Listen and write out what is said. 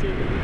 too.